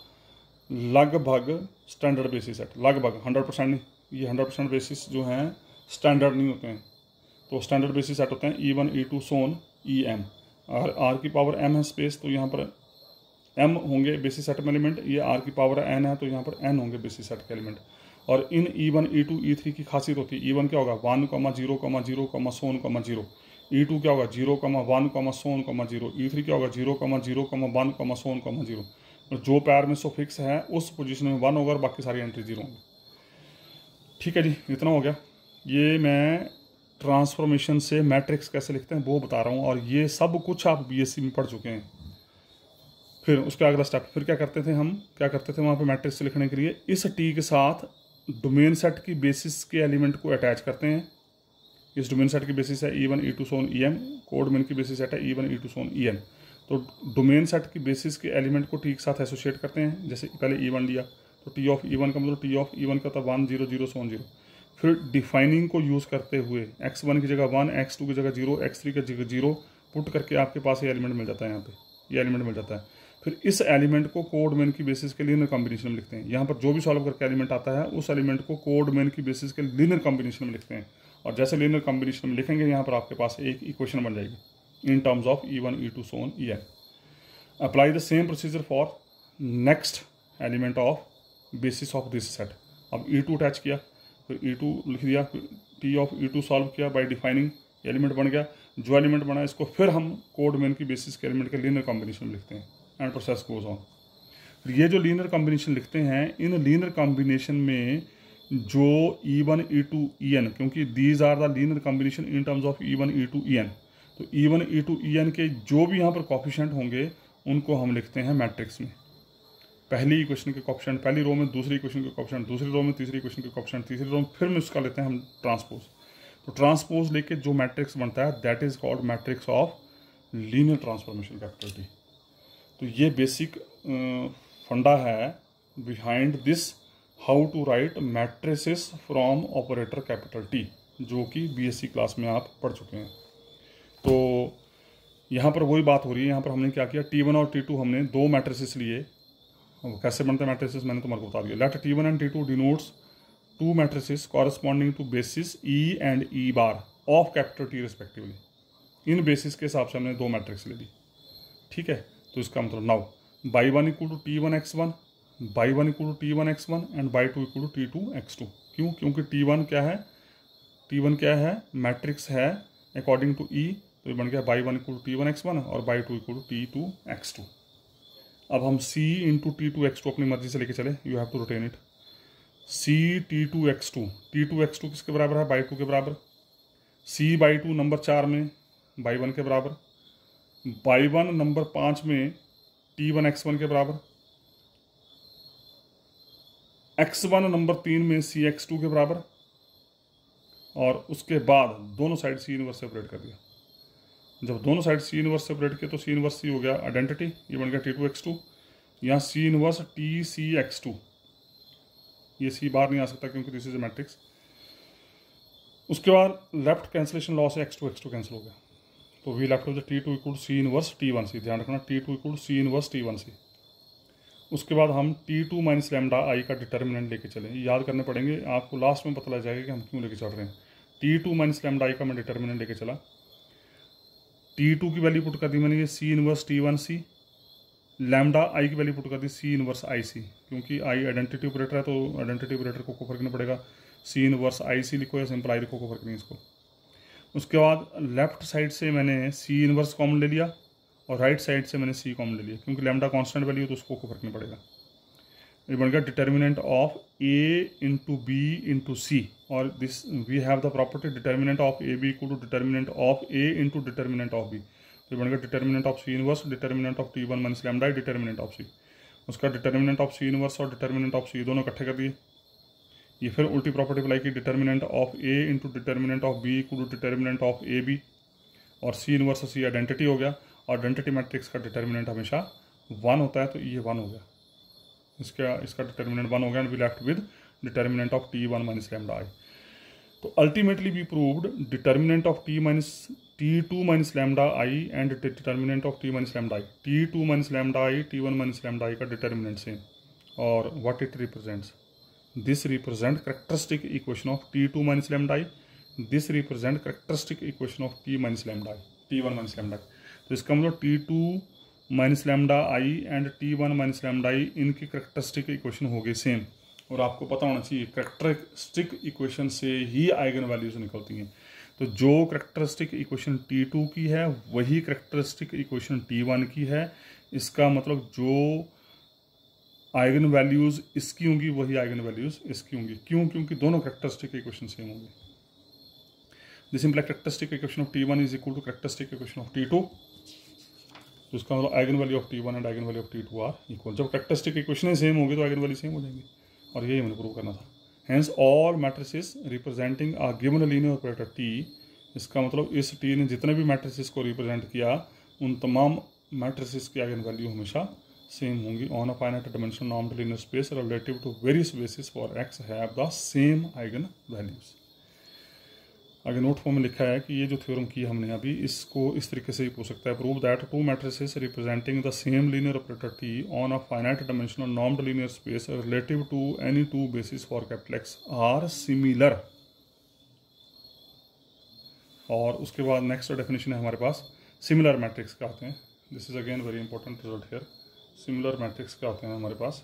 लगभग स्टैंडर्ड बेसिस सेट लगभग हंड्रेड परसेंट नहीं, ये हंड्रेड परसेंट बेसिस जो हैं स्टैंडर्ड नहीं होते हैं। तो स्टैंडर्ड बेसिस सेट होते हैं e one e two so on e m और आर की पावर एम है स्पेस तो यहाँ पर एम होंगे बेसिस सेट में एलिमेंट ये आर की पावर एन है तो यहाँ पर एन होंगे बेसिस सेट के एलिमेंट और इन e one e two e three की खासियत होती है। ई वन क्या होगा? वन कमा ज़ीरो कमा ज़ीरो कमा सोन कमा ज़ीरो ई टू क्या होगा? ज़ीरो कमा वन कमा सोन कमा ज़ीरो ई थ्री क्या होगा? ज़ीरो कमा ज़ीरो कमा वन कमा सोन कमा ज़ीरो और जो पैर में सो फिक्स है, उस पोजीशन में वन होगा और बाकी सारी एंट्री ज़ीरो होंगी। ठीक है जी, इतना हो गया। ये मैं ट्रांसफॉर्मेशन से मैट्रिक्स कैसे लिखते हैं, वो बता रहा हूँ। और ये सब कुछ आप बीएससी में पढ़ चुके हैं। फिर उसके अगला स्टेप फिर क्या करते थे हम? क्या करते थे वहाँ पे मैट्रिक्स लिखने के लिए? इस टी के साथ डोमेन सेट की बेसिस के एलिमेंट को अटैच करते हैं। इस डोमेन सेट की बेसिस है e one e two so on e m codomain की बेसिस सेट है e one e two so on e n तो डोमेन सेट की बेसिस के एलिमेंट को ठीक साथ एसोसिएट करते हैं। जैसे पहले ई वन लिया तो टी ऑफ़ ई वन का मतलब टी ऑफ़ ई वन का था one zero zero so on zero फिर डिफाइनिंग को यूज़ करते हुए एक्स वन की जगह वन एक्स टू की जगह ज़ीरो एक्स थ्री की जगह ज़ीरो पुट करके आपके पास ये एलिमेंट मिल जाता है यहाँ पे। ये एलिमेंट मिल जाता है। फिर इस एलिमेंट को कोड मेन की बेसिस के लीनर कॉम्बिनेशन में लिखते हैं। यहाँ पर जो भी सॉल्व करके एलिमेंट आता है, उस एलिमेंट को कोड मेन की बेसिस के लीनर कॉम्बिनेशन में लिखते हैं। और जैसे लीनर कॉम्बिनेशन में लिखेंगे, यहाँ पर आपके पास एक इक्वेशन बन जाएगी। In terms of e one e two so on e n apply the same procedure for next element of basis of this set अब ई टू अटैच किया, फिर ई टू लिख दिया T of E two solve किया by defining element बन गया। जो element बना इसको फिर हम कोड मेन की बेसिस के एलिमेंट के लीनर कॉम्बिनेशन में लिखते हैं। एंड प्रोसेस गोज ऑन ये जो लीनर कॉम्बिनेशन लिखते हैं, इन लीनर कॉम्बिनेशन में जो e one e two e n क्योंकि these are the linear combination in terms of e one e two e n तो e one e two e n के जो भी यहाँ पर कॉफिशेंट होंगे, उनको हम लिखते हैं मैट्रिक्स में। पहली इक्वेशन के कॉप्शन पहली रो में दूसरी इक्वेशन के कॉप्शन दूसरी रो में तीसरी इक्वेशन के कॉप्शन तीसरी रो में फिर में उसका लेते हैं हम ट्रांसपोज तो ट्रांसपोज लेके जो मैट्रिक्स बनता है that is called matrix of linear transformation capital T तो ये बेसिक फंडा है behind this how to write matrices from operator capital T जो कि बीएससी क्लास में आप पढ़ चुके हैं। तो यहाँ पर वही बात हो रही है, यहाँ पर हमने क्या किया? टी वन और टी टू हमने दो मैट्रिसेस लिए। कैसे बनते हैं मैट्रिसेस मैंने तुम्हारे को बता दिया। Let t one and t two denotes two matrices corresponding to basis e and e bar of capital T respectively in basis के हिसाब से हमने दो मैट्रिक्स ले ली। ठीक है? तो इसका मतलब now y one equal to t one x one y one equal to t one x one and y two equal to t two x two क्यों? क्योंकि टी वन क्या है? टी वन क्या है? मैट्रिक्स है according to ई तो ये बन गया y one equal to t one x one और y two equal to t two x two अब हम c into t two x two अपनी मर्ज़ी से लेके चले। You have to written it c t two x two t two x two किसके बराबर है? बाई टू के बराबर। सी बाई टू नंबर चार में बाई वन के बराबर। बाई वन नंबर पाँच में टी वन एक्स वन के बराबर। एक्स वन नंबर तीन में सी एक्स टू के बराबर। और उसके बाद दोनों साइड सी इनवर्स सेपरेट कर दिया। जब दोनों साइड सी इनवर्स सेपरेट किया तो सी इनवर्स सी हो गया आइडेंटिटी, ये बन गया टी टू एक्स टू। यहाँ c inverse t c x two. ये सी बाहर नहीं आ सकता क्योंकि दिस इज़ मैट्रिक्स उसके बाद लेफ़्ट कैंसिलेशन लॉ से x two x two cancel हो गया। तो we left of t two equal c inverse t one c ध्यान रखना t two equal c inverse t one c उसके बाद हम t two minus lambda I का डिटर्मिनेंट लेके चलें। याद करने पड़ेंगे, आपको लास्ट में पता लग जाएगा कि हम क्यों लेके चल रहे हैं। T two minus lambda I का मैं डिटर्मिनेंट लेके चला। टी टू की वैल्यू पुट कर दी मैंने ये c inverse t one c lambda I की वैल्यू पुट कर दी सी इनवर्स आई सी क्योंकि आई आइडेंटिटी ऑपरेटर है तो आइडेंटिटी ऑपरेटर को फ़र्क नहीं पड़ेगा। सी इनवर्स आई सी लिखो या सिंपल आई लिखो को फ़र्क नहीं इसको। उसके बाद लेफ़्ट साइड से मैंने सी इनवर्स कॉमन ले लिया और राइट साइड से मैंने सी कॉमन ले लिया, क्योंकि लेमडा कॉन्स्टेंट वैल्यू तो उसको कोई फ़र्क नहीं पड़ेगा। ये बन गया determinant of A into B into c और this we have the property determinant of A B equal to determinant of A into determinant of B तो बन गया determinant of c inverse determinant of t one minus lambda determinant of c उसका determinant of c inverse और determinant of c दोनों इकट्ठे कर दिए। ये फिर उल्टी प्रॉपर्टी अप्लाई की determinant of A into determinant of B equal to determinant of A B और सी इनवर्स सी आइडेंटिटी हो गया। और आइडेंटिटी मैट्रिक्स का डिटर्मिनेंट हमेशा वन होता है तो ये वन हो गया। इसका इसका डिटर्मिनेंट वन हो गया and we left with determinant of T one minus lambda I तो ultimately we proved determinant of T minus T two minus lambda I and determinant of T minus lambda I T two minus lambda I T one minus lambda I का determinant same और what it represents represent characteristic equation of T two minus lambda I this represent characteristic equation of T minus lambda I T one minus lambda तो इसका मतलब T two minus lambda I and T one minus lambda I इनकी characteristic equation हो गई same और आपको पता होना चाहिए करेक्टरिस्टिक इक्वेशन से ही आइगन वैल्यूज़ निकलती हैं। तो जो करेक्टरिस्टिक इक्वेशन टी टू की है, वही करेक्टरिस्टिक इक्वेशन टी वन की है। इसका मतलब जो आइगन वैल्यूज़ इसकी होंगी, वही आइगन वैल्यूज़ इसकी होंगी। क्यों? क्योंकि दोनों करेक्टरिस्टिक इक्वेशन सेम होंगे। This imply characteristic equation of T one is equal to characteristic equation of T two तो इसका मतलब eigen value of T one and eigen value of T two are equal जब characteristic equation same होगी तो eigen value same हो जाएँगी। और यही हमें प्रूव करना था। Hence all matrices representing a given linear operator T इसका मतलब इस टी ने जितने भी मैट्रिसेस को रिप्रेजेंट किया, उन तमाम मैट्रिसेस की आइगन वैल्यू हमेशा सेम होंगी on a finite dimension normal linear space relative to various basis for X have the same eigen values आगे नोट फॉर्म में लिखा है कि ये जो थ्योरम की हमने अभी, इसको इस तरीके से ही पूछ सकता है. Prove that two matrices representing the same linear operator T on a finite dimensional normed linear space relative to any two basis for capital X are similar और उसके बाद नेक्स्ट डेफिनेशन है हमारे पास सिमिलर मैट्रिक्स का आते हैं. This is again very important result here similar matrix का आते हैं हमारे पास।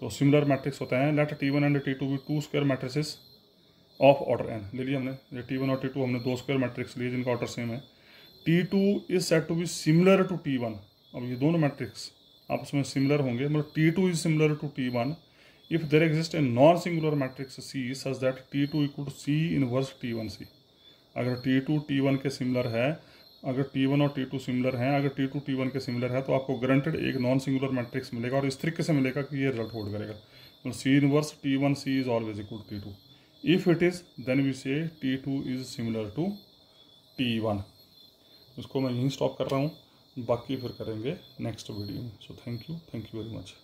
तो सिमिलर मैट्रिक्स होते हैं। Let T one and T two be two square matrices of order n ले लिया हमने। ये टी वन और टी टू हमने दो स्क्वायर मैट्रिक्स लिए, जिनका ऑर्डर सेम है। T two is set to be similar to T one अब ये दोनों मैट्रिक्स आपस में सिमिलर होंगे। मतलब T two is similar to T one if there exist a non singular matrix C such that T two equal to C inverse T one C अगर T two T one के similar है अगर T one और T two similar हैं, अगर T two T one के similar है तो आपको ग्रंटेड एक नॉन सिंगुलर मैट्रिक्स मिलेगा और इस तरीके से मिलेगा कि ये रिज़ल्ट होल्ड करेगा। मतलब C inverse T one C is always equal to T two if it is, then we say t2 is similar to t1 इसको मैं यहीं स्टॉप कर रहा हूँ। बाकी फिर करेंगे नेक्स्ट वीडियो में। So thank you thank you very much